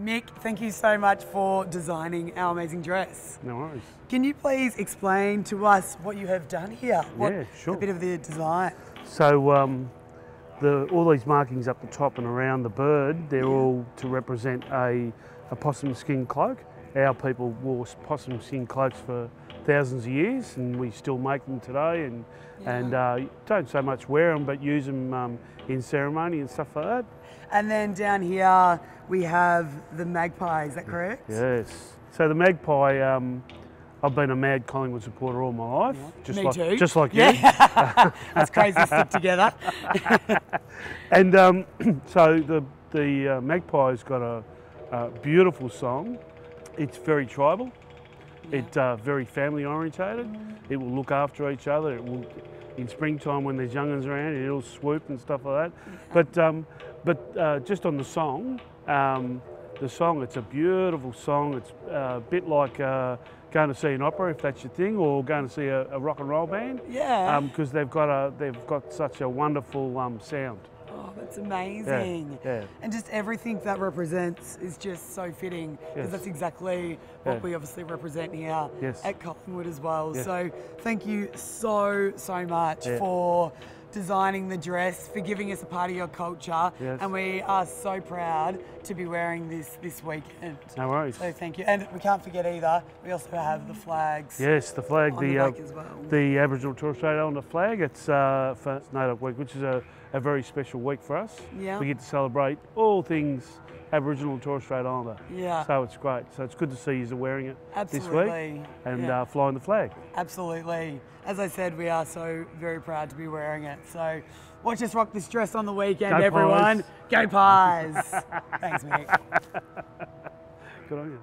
Mick, thank you so much for designing our amazing dress. No worries. Can you please explain to us what you have done here? What, Yeah, sure. A bit of the design. So um, the, all these markings up the top and around the bird, they're all to represent a, a possum skin cloak. Our people wore possum skin cloaks for thousands of years, and we still make them today. And and uh, don't so much wear them, but use them um, in ceremony and stuff like that. And then down here we have the magpie, is that correct? Yes. So the magpie. Um, I've been a mad Collingwood supporter all my life, just Me like too. just like you. That's crazy stick together. And um, so the the uh, magpie's got a, a beautiful song. It's very tribal. It's uh, very family orientated. It will look after each other. It will, in springtime when there's young'uns around, it'll swoop and stuff like that. But um, but uh, just on the song, um, the song, it's a beautiful song. It's uh, a bit like uh, going to see an opera if that's your thing, or going to see a, a rock and roll band. Yeah. Because they've got a they've got such a wonderful um, sound. Oh, that's amazing. yeah. And just everything that represents is just so fitting because Yes. that's exactly what Yeah. we obviously represent here Yes. at Collingwood as well. Yeah. So thank you so, so much Yeah. for designing the dress, for giving us a part of your culture. Yes. And we are so proud to be wearing this this weekend. No worries. So thank you. And we can't forget either, we also have the flags. Yes, the flag, the the uh, well. the Aboriginal Torres Strait Islander flag. It's uh, for NAIDOC Week, which is a, a very special week for us. Yeah. We get to celebrate all things Aboriginal and Torres Strait Islander. Yeah. So it's great. So it's good to see you wearing it this week and Yeah. uh, flying the flag. Absolutely. As I said, we are so very proud to be wearing it. So watch us rock this dress on the weekend, Go everyone. Pies. Go pies. Thanks, Mick. Good on you.